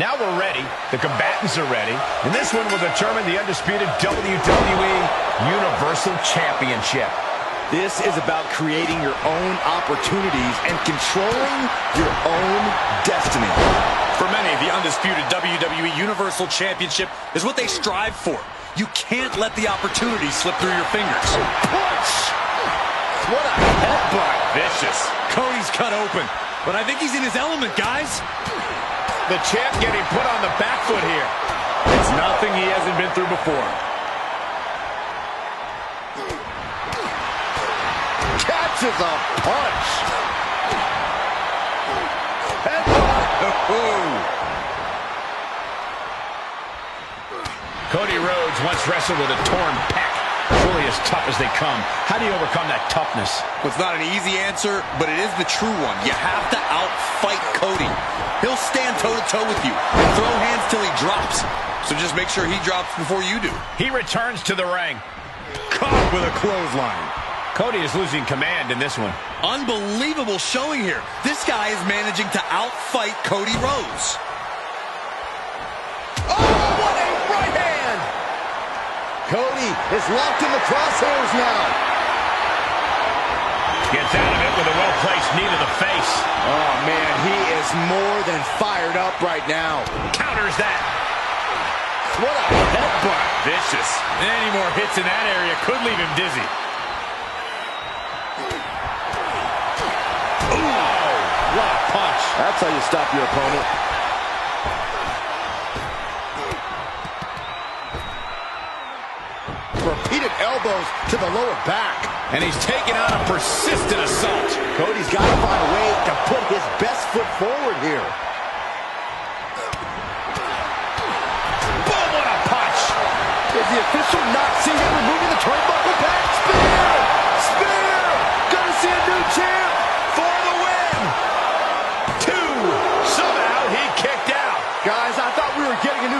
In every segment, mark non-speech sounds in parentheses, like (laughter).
Now we're ready. The combatants are ready. And this one will determine the undisputed WWE Universal Championship. This is about creating your own opportunities and controlling your own destiny. For many, the undisputed WWE Universal Championship is what they strive for. You can't let the opportunity slip through your fingers. Oh, Punch! What a headbutt. Vicious. Cody's cut open. But I think he's in his element, guys. The champ getting put on the back foot here. It's nothing he hasn't been through before. Catches a punch. (laughs) Cody Rhodes once wrestled with a torn pec. Truly as tough as they come. How do you overcome that toughness? Well, it's not an easy answer, but it is the true one. You have to outfight Cody. He'll stand toe-to-toe -to -toe with you and throw hands till he drops. So just make sure he drops before you do. He returns to the ring. Caught with a clothesline. Cody is losing command in this one. Unbelievable showing here. This guy is managing to outfight Cody Rhodes. Cody is locked in the crosshairs now. Gets out of it with a well-placed knee to the face. Oh, man, he is more than fired up right now. Counters that. What a headbutt. Vicious. Any more hits in that area could leave him dizzy. Ooh, what a punch. That's how you stop your opponent. Repeated elbows to the lower back. And he's taking on a persistent assault. Cody's got to find a way to put his best foot forward here. Boom, what a punch. Is the official not seeing him removing the turnbuckle back? Spear! Spear! Gonna see a new champ for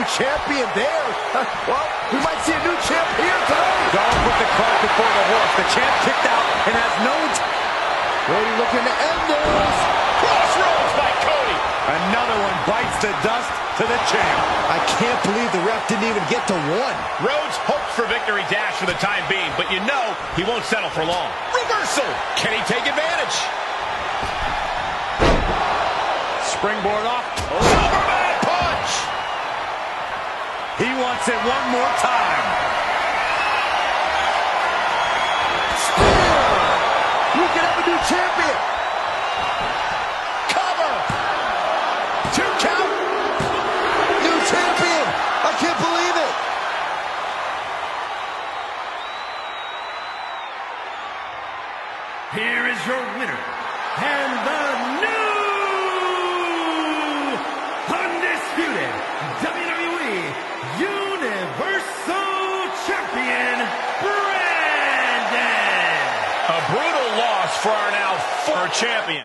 new champion there. (laughs) well, we might see a new champ here today. Don't put the cart before the horse. The champ kicked out and has no... Cody looking to end this. Cross Rhodes by Cody. Another one bites the dust to the champ. I can't believe the ref didn't even get to one. Rhodes hopes for victory dash for the time being, but you know he won't settle for long. Reversal. Can he take advantage? Springboard off. Oh. He wants it one more time. Spear! You can have a new champion. Cover. Two count. New champion. I can't believe it. Here is your winner, and the for our now former champion.